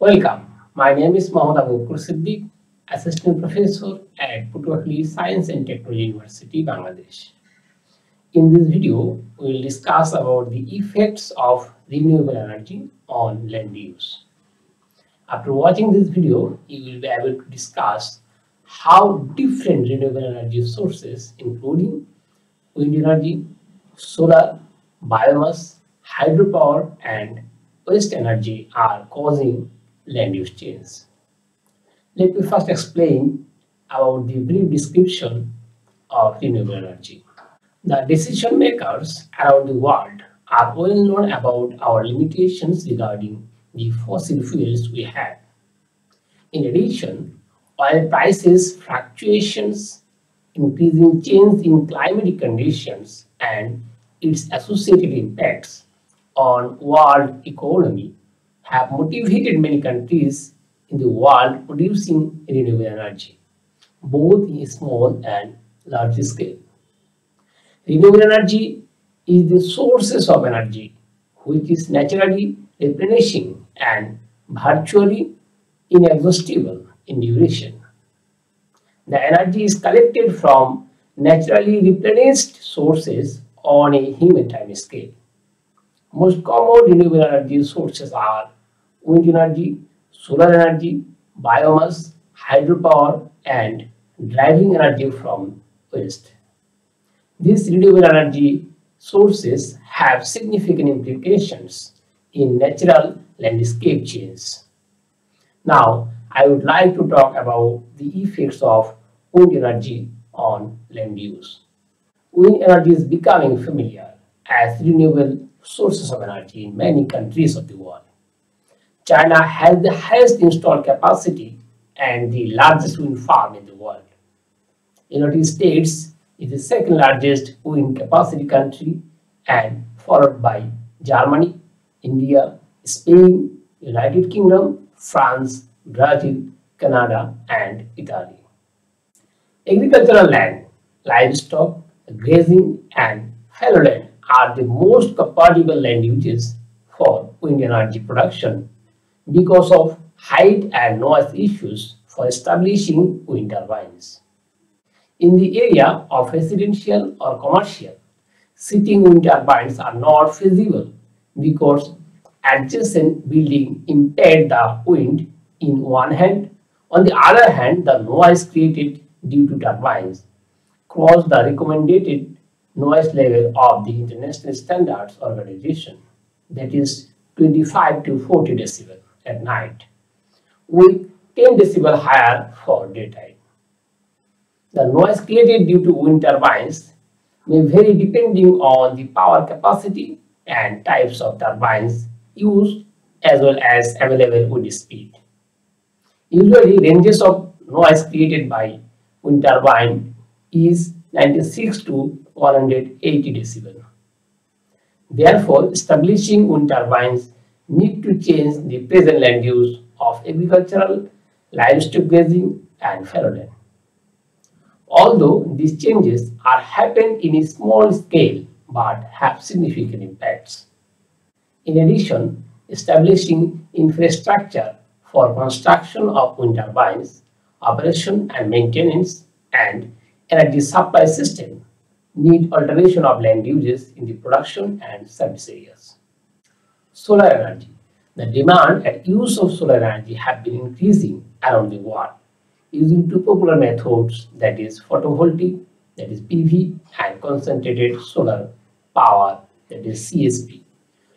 Welcome. My name is Mohammad Abu Siddiq, Assistant Professor at Patuakhali Science and Technology University, Bangladesh. In this video, we will discuss about the effects of renewable energy on land use. After watching this video, you will be able to discuss how different renewable energy sources, including wind energy, solar, biomass, hydropower, and waste energy are causing land use change. Let me first explain about the brief description of renewable energy. The decision makers around the world are well known about our limitations regarding the fossil fuels we have. In addition, oil prices fluctuations, increasing change in climatic conditions, and its associated impacts on world economy have motivated many countries in the world producing renewable energy, both in small and large scale. Renewable energy is the sources of energy which is naturally replenishing and virtually inexhaustible in duration. The energy is collected from naturally replenished sources on a human time scale. Most common renewable energy sources are wind energy, solar energy, biomass, hydropower, and driving energy from waste. These renewable energy sources have significant implications in natural landscape change. Now, I would like to talk about the effects of wind energy on land use. Wind energy is becoming familiar as renewable sources of energy in many countries of the world. China has the highest installed capacity and the largest wind farm in the world. United States is the second largest wind capacity country and followed by Germany, India, Spain, United Kingdom, France, Brazil, Canada, and Italy. Agricultural land, livestock, grazing, and fallow land are the most compatible land uses for wind energy production because of height and noise issues for establishing wind turbines. In the area of residential or commercial, sitting wind turbines are not feasible because adjacent building impede the wind in one hand. On the other hand, the noise created due to turbines cross the recommended noise level of the International Standards Organization, that is 25 to 40 decibel at night, with 10 decibel higher for daytime. The noise created due to wind turbines may vary depending on the power capacity and types of turbines used as well as available wind speed. Usually ranges of noise created by wind turbine is 96 to 180 decibel. Therefore, establishing wind turbines need to change the present land use of agricultural, livestock grazing, and fallow land. Although these changes are happened in a small scale but have significant impacts. In addition, establishing infrastructure for construction of wind turbines, operation and maintenance, and energy supply system need alteration of land uses in the production and service areas. Solar energy. The demand and use of solar energy have been increasing around the world using two popular methods that is photovoltaic that is PV and concentrated solar power that is CSP.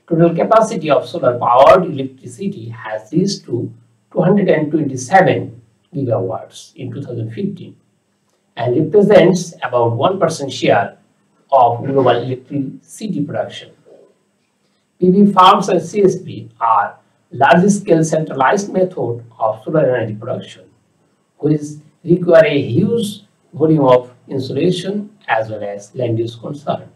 Total capacity of solar powered electricity has reached to 227 gigawatts in 2015 and represents about 1% share of global electricity production. PV farms and CSP are large-scale centralized method of solar energy production which require a huge volume of insulation as well as land use concern.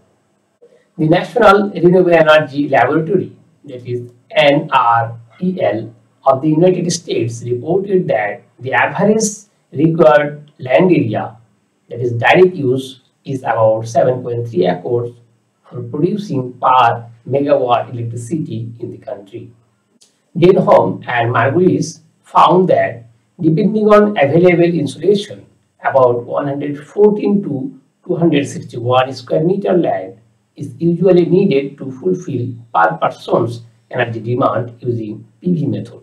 The National Renewable Energy Laboratory, that is NREL, of the United States reported that the average required land area, that is direct use, is about 7.3 acres for producing per megawatt electricity in the country. Denholm and Margolis found that depending on available insulation, about 114 to 261 square meter land is usually needed to fulfill per person's energy demand using PV method.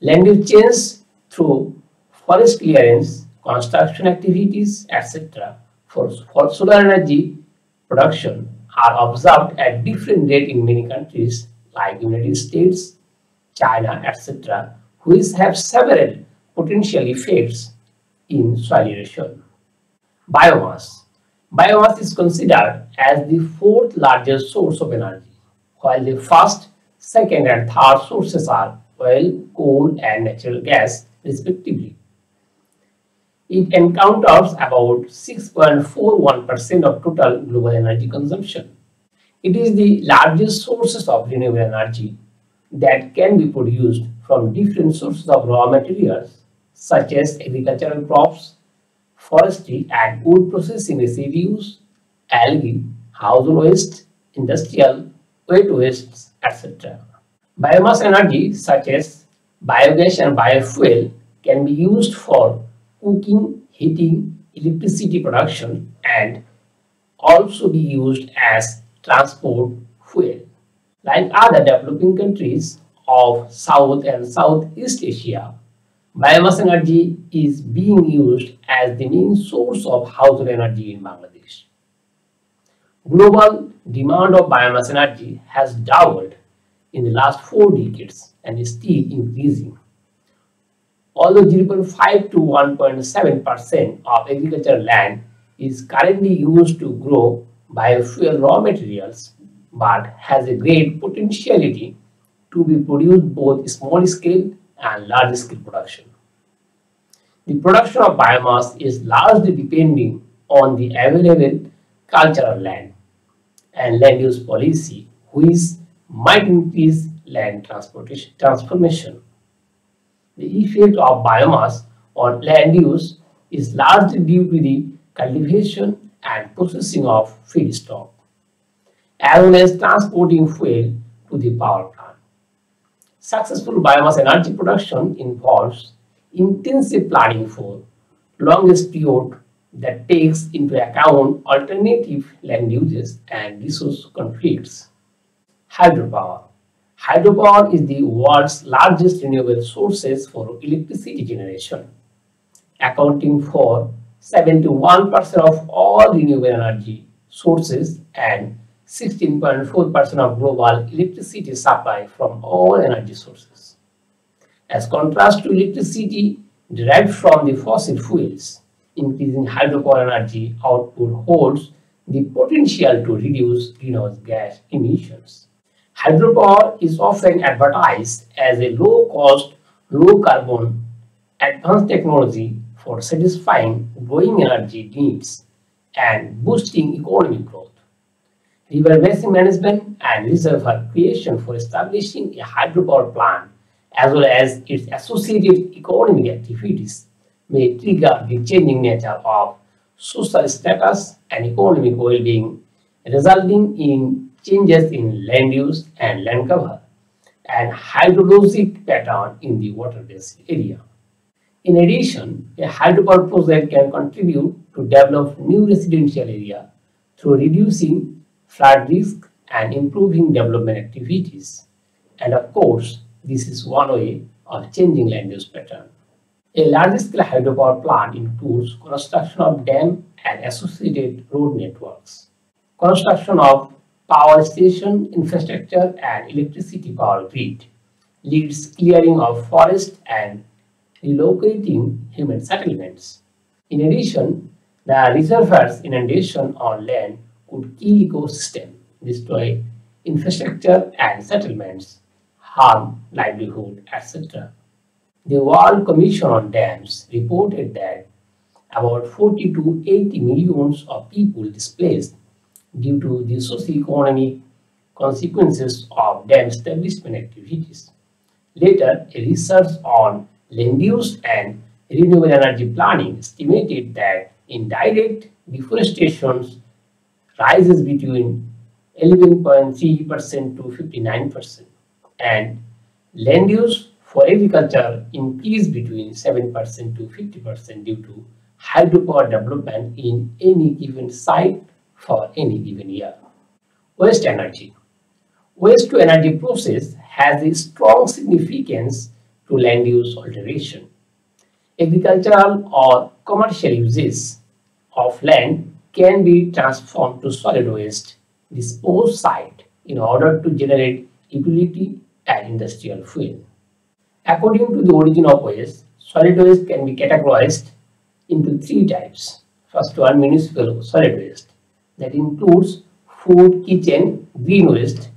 Land use change through forest clearance, construction activities, etc. For, for solar energy production are observed at different rate in many countries like United States, China, etc., which have several potential effects in soil erosion. Biomass. Biomass is considered as the fourth largest source of energy, while the first, second and third sources are oil, coal and natural gas respectively. It encounters about 6.41% of total global energy consumption. It is the largest sources of renewable energy that can be produced from different sources of raw materials such as agricultural crops, forestry and wood processing residues, algae, household waste, industrial wet wastes, etc. Biomass energy such as biogas and biofuel can be used for cooking, heating, electricity production and also be used as transport fuel. Like other developing countries of South and Southeast Asia, biomass energy is being used as the main source of household energy in Bangladesh. Global demand of biomass energy has doubled in the last four decades and is still increasing. Although 0.5 to 1.7% of agricultural land is currently used to grow biofuel raw materials, but has a great potentiality to be produced both small scale and large scale production. The production of biomass is largely depending on the available cultural land and land use policy, which might increase land transportation transformation. The effect of biomass on land use is largely due to the cultivation and processing of feedstock, as well as transporting fuel to the power plant. Successful biomass energy production involves intensive planning for longest period that takes into account alternative land uses and resource conflicts. Hydropower. Hydropower is the world's largest renewable sources for electricity generation, accounting for 71% of all renewable energy sources and 16.4% of global electricity supply from all energy sources. As contrast to electricity derived from the fossil fuels, increasing hydropower energy output holds the potential to reduce greenhouse gas emissions. Hydropower is often advertised as a low-cost, low-carbon advanced technology for satisfying growing energy needs and boosting economic growth. River basin management and reservoir creation for establishing a hydropower plant as well as its associated economic activities may trigger the changing nature of social status and economic well-being resulting in changes in land use and land cover, and hydrologic pattern in the water basin area. In addition, a hydropower project can contribute to develop new residential area through reducing flood risk and improving development activities. And of course, this is one way of changing land use pattern. A large-scale hydropower plant includes construction of dam and associated road networks, construction of power station infrastructure and electricity power grid, leads clearing of forest and relocating human settlements. In addition, the reservoirs inundation on land could kill ecosystem, destroy infrastructure and settlements, harm livelihood, etc. The World Commission on Dams reported that about 40 to 80 millions of people displaced due to the socio-economic consequences of dam establishment activities. Later, a research on land use and renewable energy planning estimated that indirect deforestation rises between 11.3% to 59% and land use for agriculture increased between 7% to 50% due to hydropower development in any given site for any given year. Waste energy. Waste to energy process has a strong significance to land use alteration. Agricultural or commercial uses of land can be transformed to solid waste disposed site in order to generate utility and industrial fuel. According to the origin of waste, solid waste can be categorized into three types. First one, municipal solid waste. That includes food, kitchen, green waste,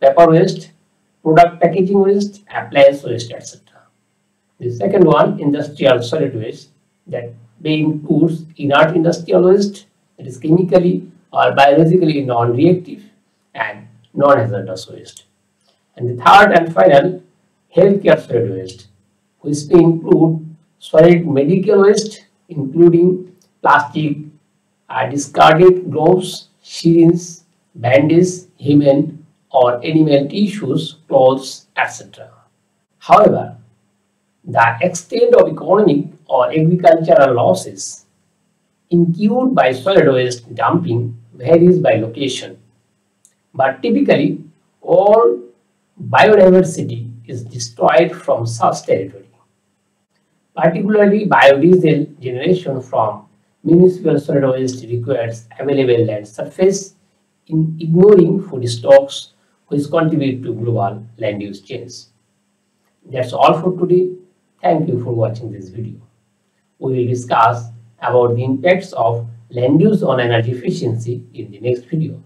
paper waste, product packaging waste, appliance waste, etc. The second one, industrial solid waste. That may includes inert industrial waste, that is chemically or biologically non-reactive and non-hazardous waste. And the third and final, healthcare solid waste, which may include solid medical waste, including plastic, uh, discarded gloves, syringes, bandages, human or animal tissues, clothes, etc. However, the extent of economic or agricultural losses incurred by solid waste dumping varies by location, but typically all biodiversity is destroyed from such territory. Particularly biodiesel generation from municipal solid waste requires available land surface in ignoring food stocks which contribute to global land use change. That's all for today. Thank you for watching this video. We will discuss about the impacts of land use on energy efficiency in the next video.